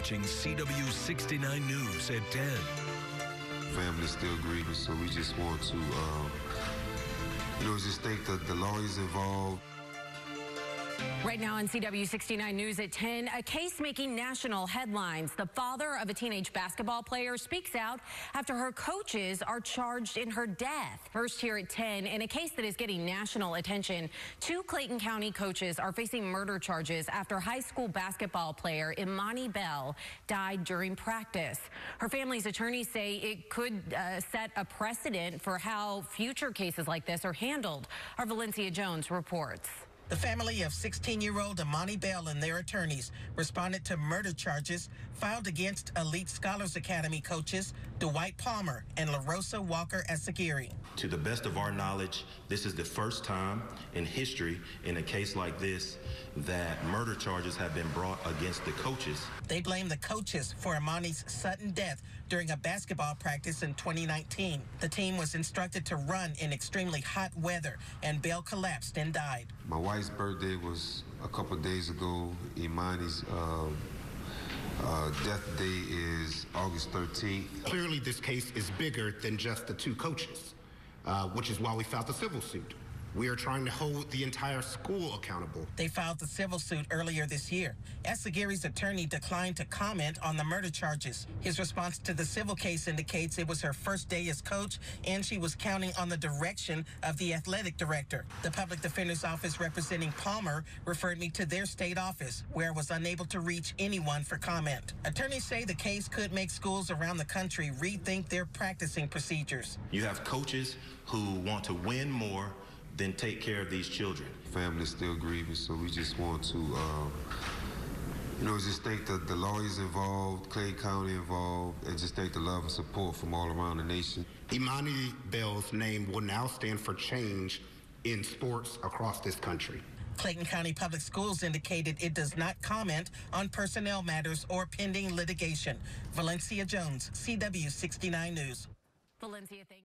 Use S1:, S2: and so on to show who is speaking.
S1: watching CW69 News at 10.
S2: Family still grieving, so we just want to, um, you know, just thank the, the lawyers involved.
S3: Right now on CW69 News at 10, a case making national headlines. The father of a teenage basketball player speaks out after her coaches are charged in her death. First here at 10, in a case that is getting national attention, two Clayton County coaches are facing murder charges after high school basketball player Imani Bell died during practice. Her family's attorneys say it could uh, set a precedent for how future cases like this are handled. Our Valencia Jones reports.
S4: The family of 16-year-old Imani Bell and their attorneys responded to murder charges filed against Elite Scholars Academy coaches Dwight Palmer and LaRosa Walker Asekere.
S5: To the best of our knowledge, this is the first time in history in a case like this that murder charges have been brought against the coaches.
S4: They blame the coaches for Imani's sudden death during a basketball practice in 2019. The team was instructed to run in extremely hot weather, and Bell collapsed and died.
S2: My wife's birthday was a couple days ago. Imani's uh, uh, death day is August 13th.
S6: Clearly, this case is bigger than just the two coaches, uh, which is why we filed the civil suit. We are trying to hold the entire school accountable.
S4: They filed the civil suit earlier this year. Asekere's attorney declined to comment on the murder charges. His response to the civil case indicates it was her first day as coach and she was counting on the direction of the athletic director. The public defender's office representing Palmer referred me to their state office, where I was unable to reach anyone for comment. Attorneys say the case could make schools around the country rethink their practicing procedures.
S5: You have coaches who want to win more then take care of these children.
S2: Family still grieving, so we just want to, um, you know, just thank the, the lawyers involved, Clay County involved, and just thank the love and support from all around the nation.
S6: Imani Bell's name will now stand for change in sports across this country.
S4: Clayton County Public Schools indicated it does not comment on personnel matters or pending litigation. Valencia Jones, CW 69 News.
S3: Valencia, thank